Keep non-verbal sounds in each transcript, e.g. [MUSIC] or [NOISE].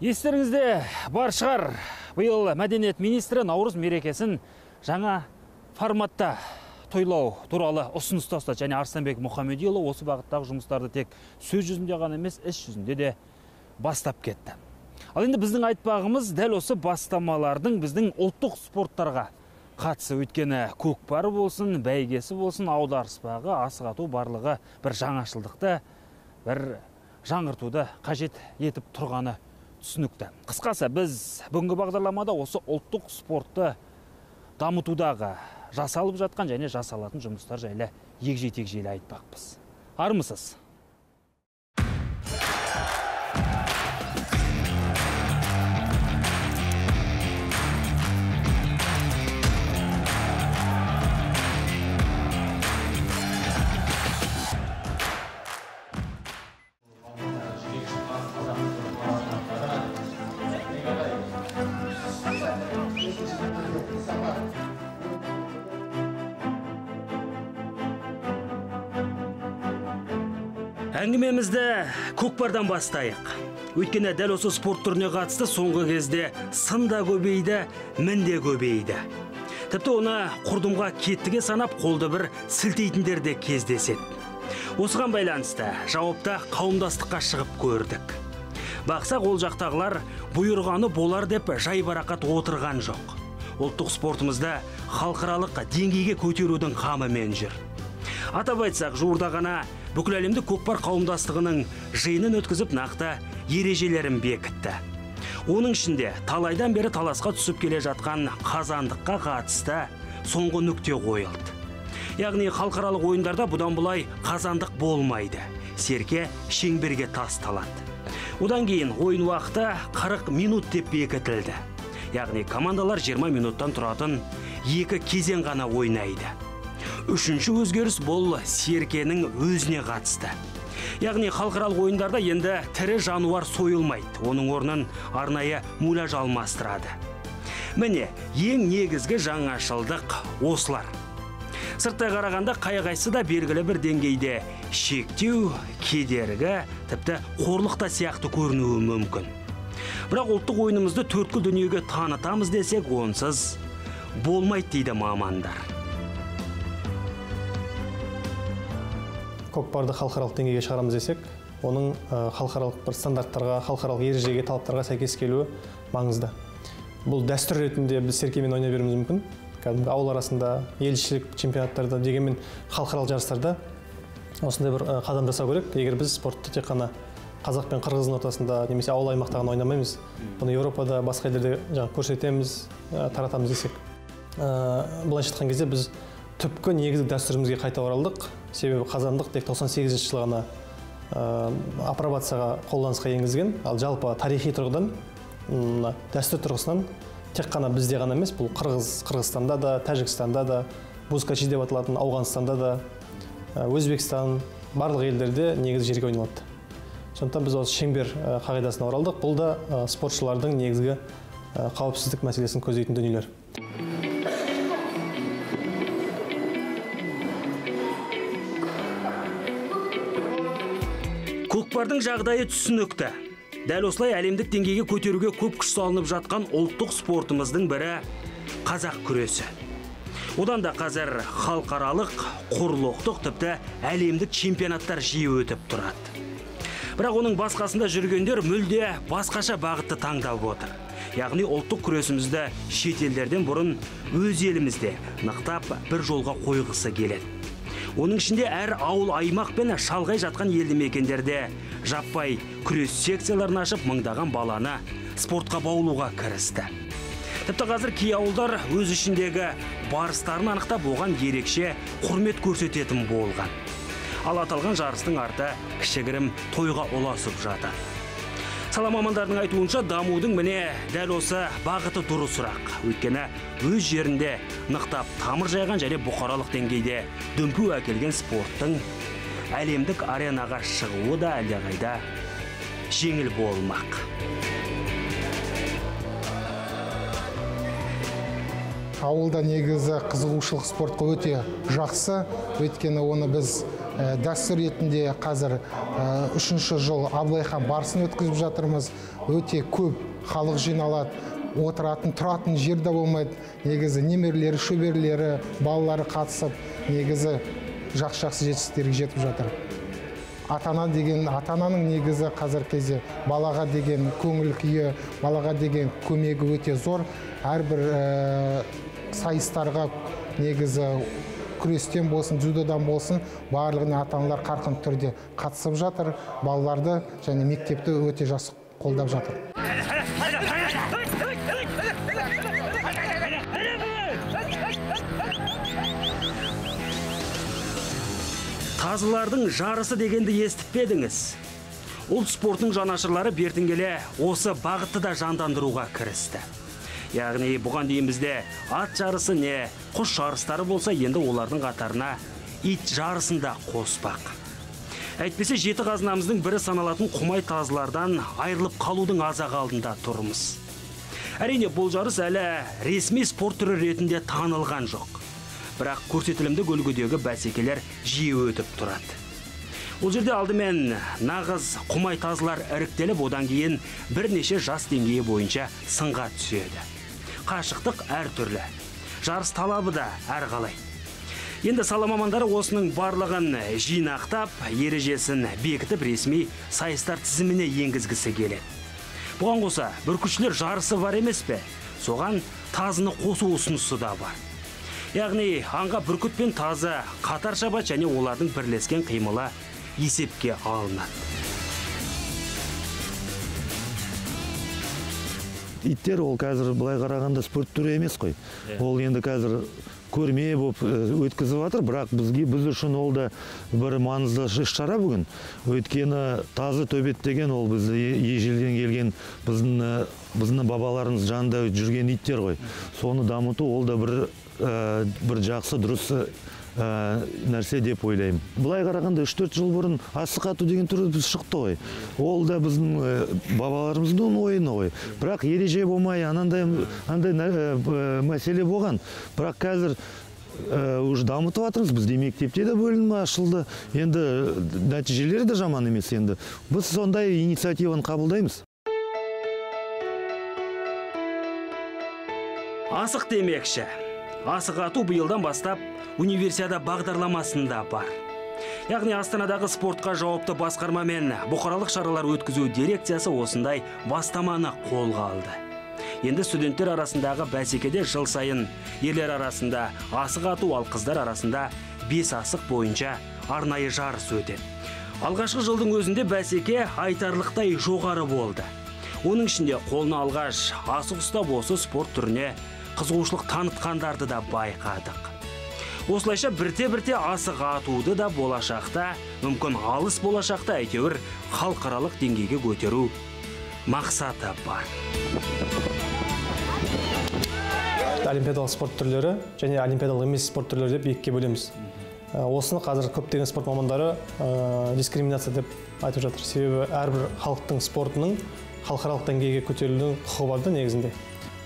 естеріңізде бар шығар. Биыл мәдениет министрі наурыз мерекесін жаңа форматта тойлау туралы ұсыныс тастады және арыстанбек мұхамедиұлы осы бағыттағы жұмыстарды тек сөз жүзінде ғана емес іс жүзінде де бастап кетті. Ал енді біздің айтпағымыз дәл осы бастамалардың біздің ұлттық спорттарға қатысы. Өйткені көкпар болсын бәйгесі болсын аударыспағы асық ату барлығы бір жаңашылдықты бір жаңғыртуды қажет етіп тұрғаны түсінікті. Қысқасы біз бүгінгі бағдарламада осы ұлттық спортты дамытудағы жасалып жатқан және жасалатын жұмыстар жайлы егжей тегжейлі айтпақпыз. Армысыз? Әңгімемізді көкпардан бастайық. Өйткені дәл осы спорт түріне қатысты соңғы кезде сын да көбейді мін де көбейді. Тіпті оны құрдымға кеттіге санап қолды бір сілтейтіндер де кездеседі. Осыған байланысты жауапта қауымдастыққа шығып көрдік. Бақсақ ол жақтағылар бұйырғаны болар деп жайбарақат отырған жоқ. Ұлттық спортымызды халықаралық деңгейге көтерудің қамымен жүр. Атап айтсақ жуырда ғана бүкіл әлемдік көкпар қауымдастығының жиынын өткізіп нақты ережелерін бекітті. Оның ішінде талайдан бері таласқа түсіп келе жатқан қазандыққа қатысты соңғы нүкте қойылды. Яғни халықаралық ойындарда бұдан былай қазандық болмайды. Серке шеңберге тасталады одан кейін ойын уақыты 40 минут деп бекітілді. Яғни командалар 20 минуттан тұратын екі кезең ғана ойнайды. Үшінші өзгеріс бұл серкенің өзіне қатысты. Яғни халықаралық ойындарда енді тірі жануар сойылмайды. Оның орнын арнайы муляж алмастырады. Міне ең негізгі жаңашылдық осылар. Сырттай қарағанда қай қайсы да белгілі бір деңгейде шектеу кедергі тіпті қорлық та сияқты көрінуі мүмкін. Бірақ ұлттық ойынымызды төрткүл дүниеге танытамыз десек онсыз болмайды дейді мамандар. Көкпарды халықаралық деңгейге шығарамыз десек оның халықаралық бір стандарттарға халықаралық ережеге талаптарға сәйкес келуі маңызды. Бұл дәстүр ретінде біз серкемен ойнай беруіміз мүмкін. Кәдімгі ауыл арасында елшілік чемпионаттарда дегенмен халықаралық жарыстарда осындай бір қадам жасау керек. Егер біз спортты тек қана қазақ пен қырғыздың ортасында немесе ауыл аймақта ғана ойнамаймыз бұны еуропада басқа елдерде жаңағы көрсетеміз таратамыз десек. Былайша айтқан кезде біз түпкі негізгі дәстүрімізге қайта оралдық. Себебі қазандық тек 98 жылы ғана апробацияға қолданысқа енгізген. Ал жалпы тарихи тұрғыдан дәстүр тұрғысынан тек қана бізде ғана емес бұл қырғыз қырғызстанда да тәжікстанда да бузкачи деп аталатын ауғанстанда да өзбекстан барлық елдерде негізі жерге ойналады. Сондықтан біз осы шеңбер қағидасына оралдық. Бұл да спортшылардың негізгі қауіпсіздік мәселесін көздейтін дүниелер. Көкпардың жағдайы түсінікті. Дәл осылай әлемдік деңгейге көтеруге көп күш салынып жатқан ұлттық спортымыздың бірі қазақ күресі. Одан да қазір халықаралық құрлықтық тіпті әлемдік чемпионаттар жиі өтіп тұрады. Бірақ оның басқасында жүргендер мүлде басқаша бағытты таңдап отыр. Яғни ұлттық күресімізді шетелдерден бұрын өз елімізде нықтап бір жолға қойғысы келеді. Оның ішінде әр ауыл аймақ пен шалғай жатқан елді мекендерде жаппай күрес секцияларын ашып мыңдаған баланы спортқа баулуға кірісті. Тіпті қазір кей ауылдар өз ішіндегі барыстарын анықтап оған ерекше құрмет көрсететін болған. Ал аталған жарыстың арты кішігірім тойға ұласып жатыр. Сала мамандарының айтуынша дамудың міне дәл осы бағыты дұрысырақ өйткені өз жерінде нықтап тамыр жайған және бұқаралық деңгейде дүмпу әкелген спорттың әлемдік аренаға шығуы да әлдеқайда жеңіл болмақ. Ауылда негізі қызығушылық спортқа өте жақсы. Өйткені оны біз дәстүр ретінде қазір үшінші жыл абылайхан барысын өткізіп жатырмыз. Өте көп халық жиналады. Отыратын тұратын жер де болмайды. Негізі немерелері шөберелері балалары қатысып негізі жақсы жақсы жетістіктерге жетіп жатыр. Ата ана деген ата ананың негізі қазір кезде балаға деген көңіл күйі балаға деген көмегі өте зор. Әрбір ә, сайыстарға негізі күрестен болсын дзюдодан болсын барлығына ата аналар қарқынды түрде қатысып жатыр. Балаларды және мектепті өте жақсы қолдап жатыр. [LAUGHS] тазылардың жарысы дегенді естіп пе едіңіз? Ұлт спортының жанашырлары бертін келе осы бағытты да жандандыруға кірісті. Яғни бұған дейін бізде ат жарысы не құс жарыстары болса енді олардың қатарына ит жарысын да қоспақ. Әйтпесе жеті қазынамыздың бірі саналатын құмай тазылардан айырылып қалудың азақ алдында тұрмыз. Әрине бұл жарыс әлі ресми спорт түрі ретінде танылған жоқ. Бірақ көрсетілімді үлгідегі бәсекелер жиі өтіп тұрады. Ол жерде алдымен нағыз құмай тазылар іріктеліп одан кейін бірнеше жас деңгейі бойынша сынға түседі. Қашықтық әртүрлі жарыс талабы да әрқалай енді сала мамандары осының барлығын жинақтап ережесін бекітіп ресми сайыстар тізіміне енгізгісі келеді. Бұған қоса бүркітшілер жарысы бар емес пе? Соған тазыны қосу ұсынысы да бар. Яғни аңға бүркіт пен тазы қатар шабады және олардың бірлескен қимылы есепке алынады. Иттер ол қазір былай қарағанда спорт түрі емес қой. Ол енді қазір көрме болып өткізіп жатыр бірақ бізге біз үшін ол да бір маңызды іс шара бүгін. Өйткені тазы төбет деген ол бізді ежелден келген біздің біздің бабаларымыз жанында жүрген иттер ғой. Соны дамыту ол да бір бір жақсы дұрыс нәрсе деп ойлаймын. Былай қарағанда үш төрт жыл бұрын асық ату деген түр шықты ғой. Ол да біздің бабаларымыздың ойыны ғой. Бірақ ереже болмай анандай андай мәселе болған. Бірақ қазір уже дамытып жатырмыз бізде мектепте де бөлім ашылды. Енді нәтижелері де жаман емес енді. Біз сондай инициативаны қабылдаймыз. Асық демекші. Асық ату биылдан бастап универсиада бағдарламасында бар. Яғни астанадағы спортқа жауапты басқарма мен бұқаралық шаралар өткізу дирекциясы осындай бастаманы қолға алды. Енді студенттер арасындағы бәсекеде жыл сайын ерлер арасында асық ату ал қыздар арасында бес асық бойынша арнайы жарыс өтеді. Алғашқы жылдың өзінде бәсеке айтарлықтай жоғары болды. Оның ішінде қолына алғаш асық ұстап осы спорт түріне қызығушылық танытқандарды да байқадық. Осылайша бірте бірте асық атуды да болашақта мүмкін алыс болашақта әйтеуір халықаралық деңгейге көтеру мақсаты бар. Олимпиадалық спорт түрлері және олимпиадалық емес спорт түрлері деп екіге бөлеміз. Осыны қазір көптеген спорт мамандары дискриминация деп айтып жатыр. Себебі әрбір халықтың спортының халықаралық деңгейге көтерілудің құқығы бар да негізінде.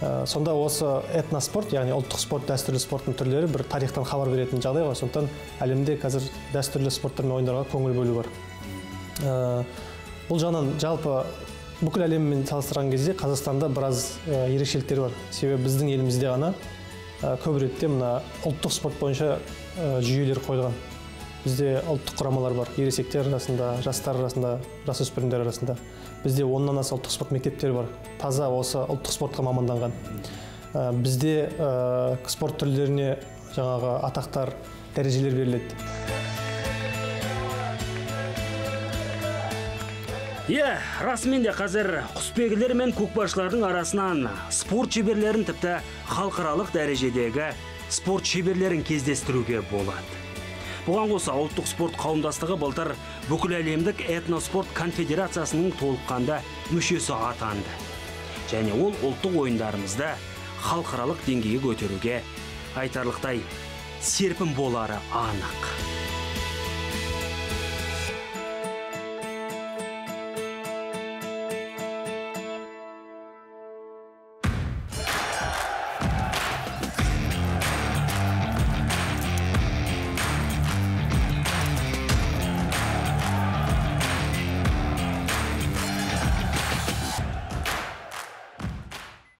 Ә, сонда осы этноспорт яғни ұлттық спорт дәстүрлі спорттың түрлері бір тарихтан хабар беретін жағдай ғой. Сондықтан әлемде қазір дәстүрлі спорттар мен ойындарға көңіл бөлу бар. Ә, бұл жағынан жалпы бүкіл әлеммен салыстырған кезде қазақстанда біраз ә, ерекшеліктер бар. Себебі біздің елімізде ғана көп ретте мына ұлттық спорт бойынша жүйелер қойылған. Бізде ұлттық құрамалар бар. Ересектер арасында жастар арасында жасөспірімдер арасында. Бізде оннан аса ұлттық спорт мектептері бар. Таза осы ұлттық спортқа маманданған. Ә, бізде ә, спорт түрлеріне жаңағы атақтар дәрежелер беріледі. Иә расымен де қазір құсбегілер мен көкпаршылардың арасынан спорт шеберлерін тіпті халықаралық дәрежедегі спорт шеберлерін кездестіруге болады. Бұған қоса ұлттық спорт қауымдастығы былтыр бүкіл әлемдік этноспорт конфедерациясының толыққанды мүшесі атанды. Және ол ұлттық ойындарымызды халықаралық деңгейге көтеруге айтарлықтай серпін болары анық.